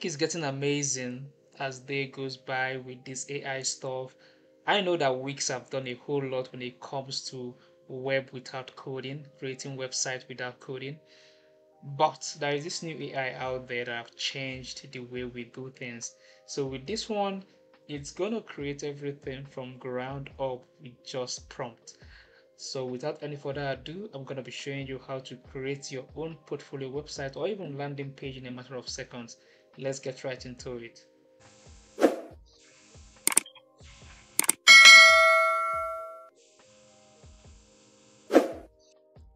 think it's getting amazing as day goes by with this AI stuff. I know that Wix have done a whole lot when it comes to web without coding, creating websites without coding. But there is this new AI out there that have changed the way we do things. So with this one, it's gonna create everything from ground up with just prompt. So without any further ado, I'm to be showing you how to create your own portfolio website or even landing page in a matter of seconds. Let's get right into it.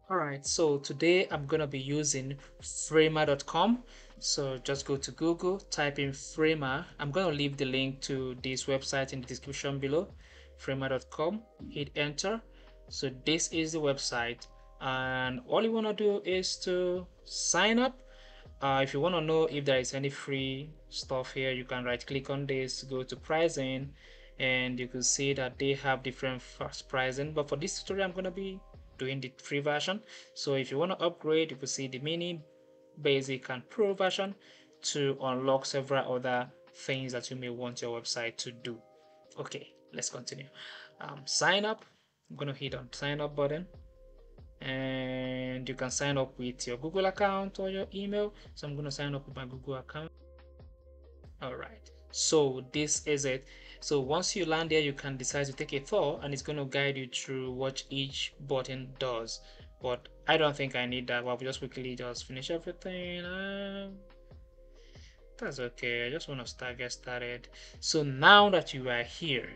Alright, so today I'm going to be using framer.com. So just go to Google, type in Framer. I'm going to leave the link to this website in the description below, framer.com. Hit enter so this is the website and all you want to do is to sign up uh, if you want to know if there is any free stuff here you can right click on this go to pricing and you can see that they have different pricing. But for this tutorial i'm going to be doing the free version. So if you want to upgrade you can see the mini basic and pro version to unlock several other things that you may want your website to do. Okay let's continue. Um, sign up. I'm going to hit on sign up button and you can sign up with your Google account or your email. So I'm going to sign up with my Google account. All right. So this is it. So once you land there, you can decide to take a tour and it's going to guide you through what each button does. But I don't think I need that. Well, we just quickly just finish everything. Uh, that's okay. I just want to start get started. So now that you are here,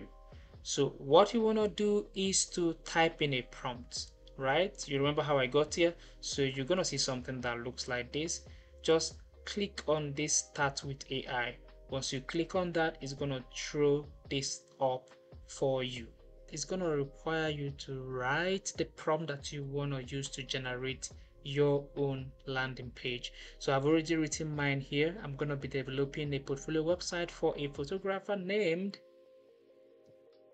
so what you want to do is to type in a prompt, right? You remember how I got here? So you're to see something that looks like this. Just click on this start with AI. Once you click on that, it's to throw this up for you. It's to require you to write the prompt that you want to use to generate your own landing page so i've already written mine here i'm going to be developing a portfolio website for a photographer named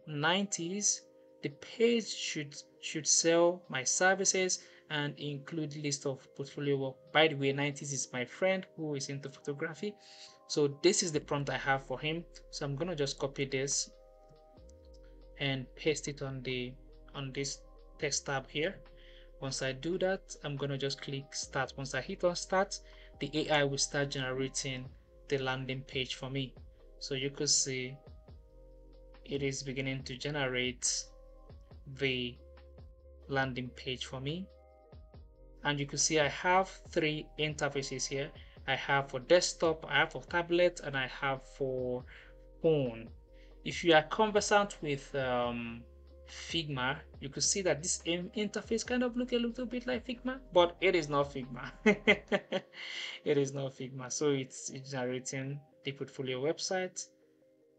90s the page should should sell my services and include list of portfolio work. By the way 90s is my friend who is into photography. So this is the prompt i have for him. So i'm gonna just copy this and paste it on the on this text tab here. Once i do that i'm gonna just click start. Once i hit on start the ai will start generating the landing page for me. So you could see it is beginning to generate the landing page for me. And you can see I have three interfaces here. I have for desktop I have for tablet and I have for phone. If you are conversant with um, Figma you can see that this interface kind of look a little bit like Figma but it is not Figma. It is not Figma. So it's, generating the portfolio website.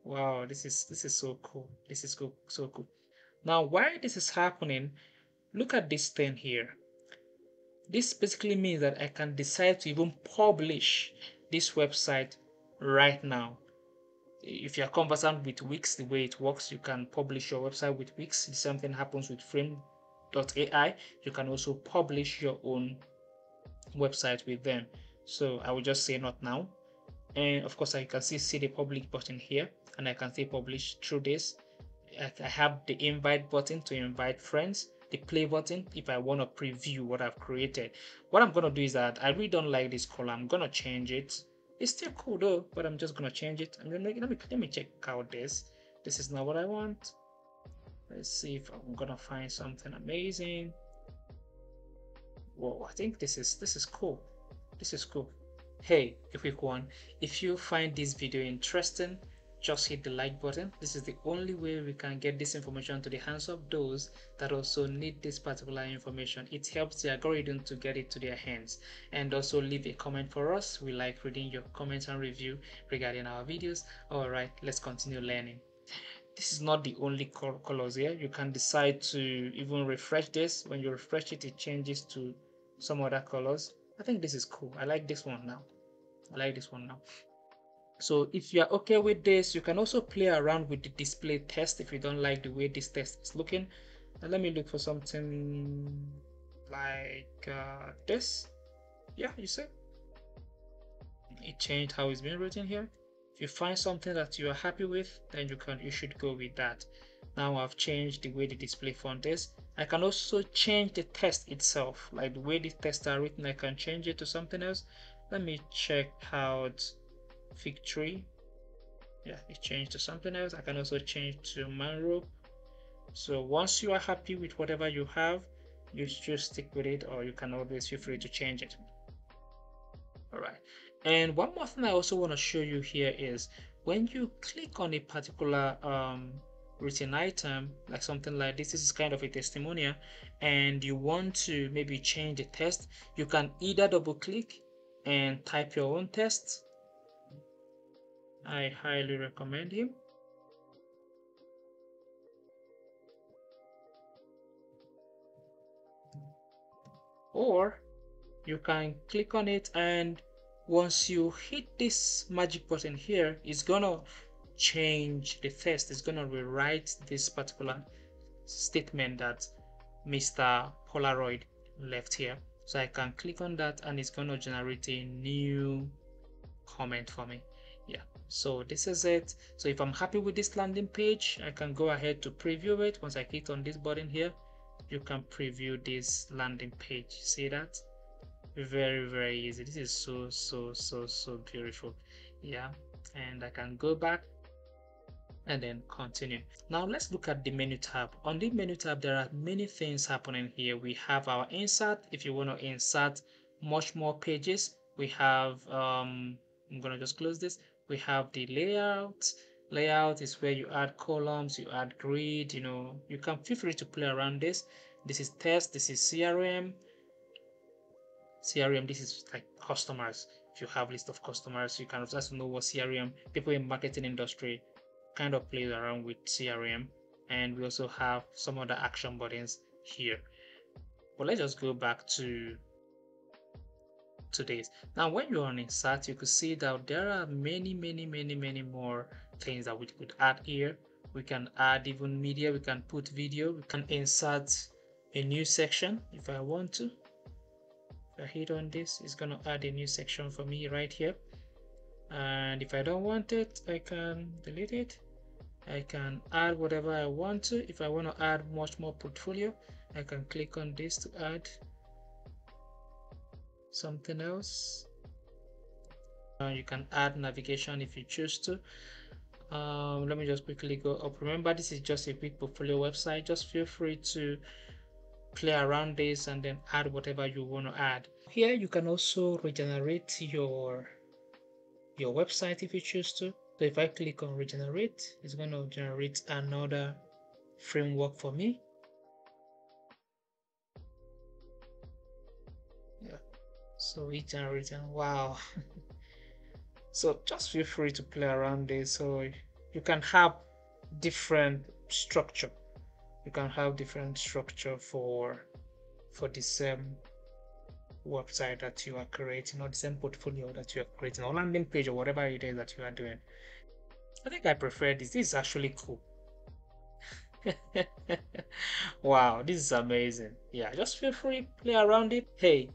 Wow this is this is so cool. This is cool so cool now why this is happening? Look at this thing here. This basically means that i can decide to even publish this website right now. If you're conversant with wix the way it works you can publish your website with wix. The same thing happens with framer.ai you can also publish your own website with them. So i will just say not now. And of course I can see see the public button here and I can say publish through this I have the invite button to invite friends the play button if I want to preview what I've created. What I'm gonna do is that I really don't like this color. I'm gonna change it. It's still cool though but I'm just gonna change it. I'm gonna let me let me check out this. This is not what I want. Let's see if I'm gonna find something amazing. Whoa I think this is this is cool. This is cool. Hey a quick one if you find this video interesting just hit the like button. This is the only way we can get this information to the hands of those that also need this particular information. It helps the algorithm to get it to their hands. And also leave a comment for us. We like reading your comments and review regarding our videos. All right let's continue learning. This is not the only colors here. You can decide to even refresh this. When you refresh it it changes to some other colors. I think this is cool. I like this one now. I like this one now so if you are okay with this you can also play around with the display test if you don't like the way this test is looking. Let me look for something like uh, this. Yeah you see? It changed how it's been written here. If you find something that you are happy with then you can you should go with that. Now I've changed the way the display font is. I can also change the test itself. Like the way the text are written I can change it to something else. Let me check out Figtree. Yeah it changed to something else. I can also change to Manrope so once you are happy with whatever you have you just stick with it or you can always feel free to change it. All right. And one more thing I also want to show you here is when you click on a particular um, written item like something like this, this is kind of a testimonial and you want to maybe change the text you can either double click and type your own text I highly recommend him. Or you can click on it and once you hit this magic button here it's gonna change the text it's gonna rewrite this particular statement that Mr. Polaroid left here. So I can click on that and it's gonna generate a new comment for me yeah. So this is it. So if I'm happy with this landing page I can go ahead to preview it. Once I click on this button here you can preview this landing page. See that? Very very easy. This is so so so so beautiful. Yeah. And I can go back and then continue. Now let's look at the menu tab. On the menu tab there are many things happening here. We have our insert. If you want to insert much more pages we have um i'm gonna just close this we have the layout. Layout is where you add columns you add grid you know. You can feel free to play around this. This is test this is crm crm this is like customers. If you have list of customers you can also know what crm people in marketing industry kind of plays around with CRM and we also have some other action buttons here. But let's just go back to today's. Now when you're on insert, you could see that there are many, many, many, many more things that we could add here. We can add even media, we can put video, we can insert a new section if I want to. If I hit on this, it's gonna add a new section for me right here. And if I don't want it, I can delete it I can add whatever I want to. If I want to add much more portfolio, I can click on this to add something else. Uh, you can add navigation if you choose to. Um, let me just quickly go up. Remember, this is just a quick portfolio website. Just feel free to play around this and then add whatever you want to add. Here, you can also regenerate your your website if you choose to. So if I click on regenerate, it's going to generate another framework for me. So it generates, wow. so just feel free to play around this. So you can have different structure. You can have different structure for for the same website that you are creating or the same portfolio that you are creating or landing page or whatever it is that you are doing. I think I prefer this. This is actually cool. wow, this is amazing. Yeah, just feel free to play around it. Hey,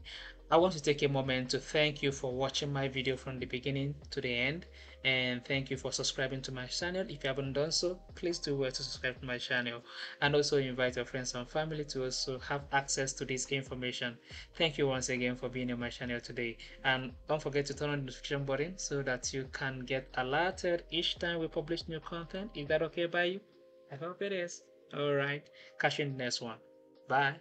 I want to take a moment to thank you for watching my video from the beginning to the end and thank you for subscribing to my channel. If you haven't done so please do well to subscribe to my channel. And also invite your friends and family to also have access to this information. Thank you once again for being on my channel today. And don't forget to turn on the notification button so that you can get alerted each time we publish new content. Is that okay by you? I hope it is. All right. Catch you in the next one. Bye